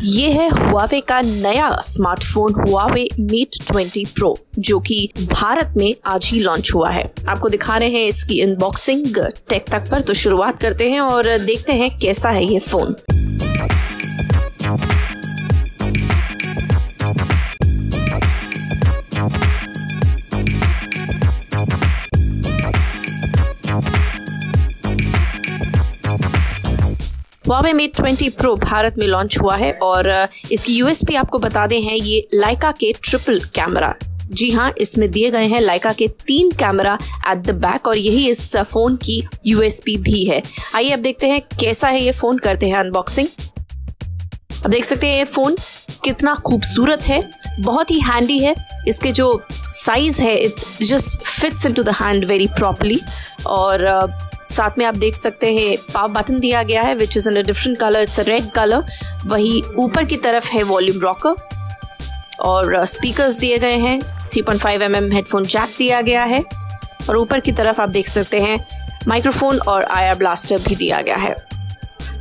ये है हुआवे का नया स्मार्टफ़ोन हुआवे मीट 20 प्रो जो कि भारत में आज ही लॉन्च हुआ है। आपको दिखा रहे हैं इसकी अनबॉक्सिंग टेक तक पर तो शुरुआत करते हैं और देखते हैं कैसा है ये phone Huawei Mate 20 Pro Bharat में लॉन्च हुआ है और इसकी यूएसपी आपको बता दें है, ये लाइका के ट्रिपल कैमरा जी हाँ इसमें दिए गए हैं लाइका के तीन कैमरा एट द बैक और यही इस फ़ोन की यूएसपी भी है। आइए अब देखते हैं कैसा है ये फ़ोन करते हैं अनबॉक्सिंग अब देख सकते हैं ये फ़ोन कितना खूबसूरत है, बहुत ही हैंडी है। इसके जो साइज़ है it's just fits into the hand very properly और साथ में आप देख सकते हैं पाव बटन दिया गया है which is in a different colour it's a red colour वही ऊपर की तरफ़ है वॉल्यूम रॉकर और स्पीकर्स uh, दिए गए हैं 3.5 पॉइंट mm हेडफोन जैक दिया गया है. और ऊपर की तरफ़ आप देख सकते हैं माइक्रोफोन और आयर ब्लास्टर भी दिया गया है.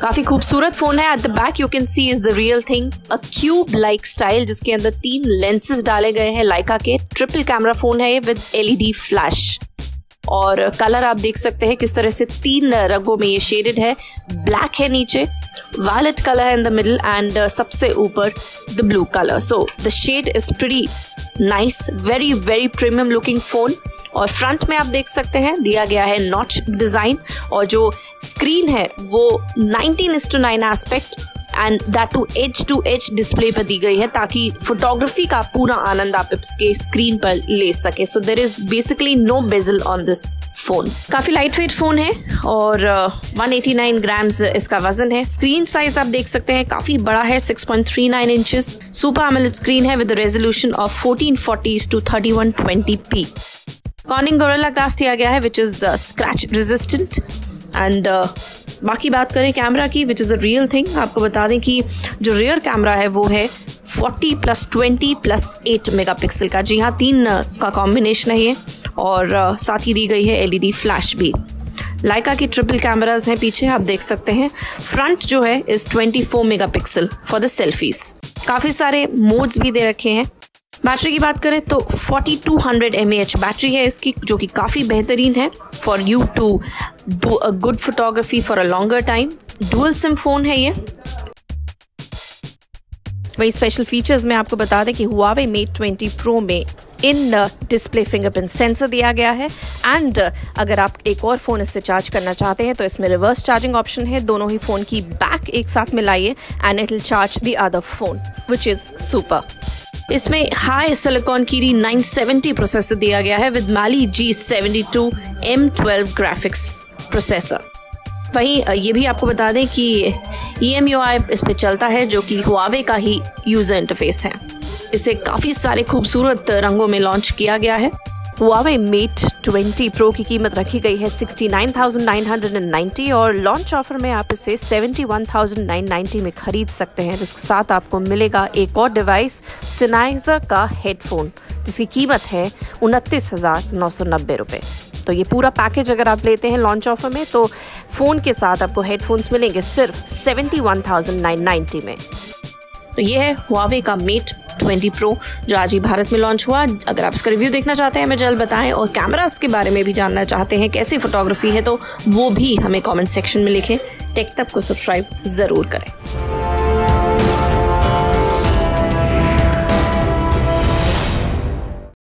काफ़ी खूबसूरत फ़ोन है at the back you can see is the real thing a cube like style जिसके अंदर तीन लेंसेज डाले गए हैं लाइका के. ट्रिपल कैमरा फ़ोन है ये विद एलईडी फ्लैश और कलर आप देख सकते हैं किस तरह से तीन रंगों में ये शेडेड है। ब्लैक है नीचे वायलेट कलर है इन द मिडल एंड सबसे ऊपर the blue colour so the shade is pretty nice very very premium looking phone और फ्रंट में आप देख सकते हैं, दिया गया है नॉच डिज़ाइन और जो स्क्रीन है वो 19 is to nine aspect and that two H two H display पर दी गई है ताकि फोटोग्राफी का पूरा आनंद आप इसके स्क्रीन पर ले सके। So there is basically no bezel on this phone काफ़ी लाइट वेट फ़ोन है और uh, 189 ग्राम्स इसका वज़न है। स्क्रीन साइज़ आप देख सकते हैं काफ़ी बड़ा है six 6.39 inches super AMOLED screen है with resolution of 1440 to 3120p Corning Gorilla glass दिया गया है which is scratch resistant and बाकी बात करें कैमरा की which is a real thing आपको बता दें कि जो रियर कैमरा है, वो है 40 प्लस 20 प्लस 8 मेगापिक्सल का। जी हाँ तीन का कॉम्बिनेशन है ये, और साथ ही दी गई है एलईडी फ्लैश भी। लाइका की ट्रिपल कैमराज हैं पीछे, आप देख सकते हैं। फ्रंट जो है is 24 megapixel for the selfies काफ़ी सारे मोड्स भी दे रखे हैं। बैटरी की बात करें तो 4200 mAh बैटरी है इसकी, जो कि काफ़ी बेहतरीन है for you to do a good photography for a longer time dual SIM phone है ये। वही स्पेशल फीचर्स में आपको बता दें कि हुआवे मेट 20 प्रो में इन डिस्प्ले फिंगरप्रिंट सेंसर दिया गया है। एंड अगर आप एक और फ़ोन इससे चार्ज करना चाहते हैं तो इसमें रिवर्स चार्जिंग ऑप्शन है। दोनों ही फ़ोन की बैक एक साथ मिलाइए। And it will charge the other phone which is super इसमें हाई सिलिकॉन कीरी 970 प्रोसेसर दिया गया है with Mali G seventy two M twelve graphics processor वहीं ये भी आपको बता दें कि ई आई इस पर चलता है, जो कि हुआवे का ही यूज़र इंटरफेस है। इसे काफ़ी सारे खूबसूरत रंगों में लॉन्च किया गया है। Huawei Mate 20 Pro की कीमत रखी गई है 69,990 और लॉन्च ऑफ़र में आप इसे 71,990 में खरीद सकते हैं जिसके साथ आपको मिलेगा एक और डिवाइस सिनाइजर का हेडफोन जिसकी कीमत है उनतीस हज़ार नौ सौ नब्बे रुपये तो ये पूरा पैकेज अगर आप लेते हैं लॉन्च ऑफ़र में तो फ़ोन के साथ आपको हेडफोन्स मिलेंगे सिर्फ़ seventy one thousand nine ninety में। तो ये है हुआवे का मेट 20 प्रो जो आज ही भारत में लॉन्च हुआ। अगर आप इसका रिव्यू देखना चाहते हैं, हमें जल्द बताएँ और कैमरास के बारे में भी जानना चाहते हैं, कैसी फोटोग्राफी है तो वो भी हमें कमेंट सेक्शन में लिखें। टेक तक को सब्सक्राइब ज़रूर करें।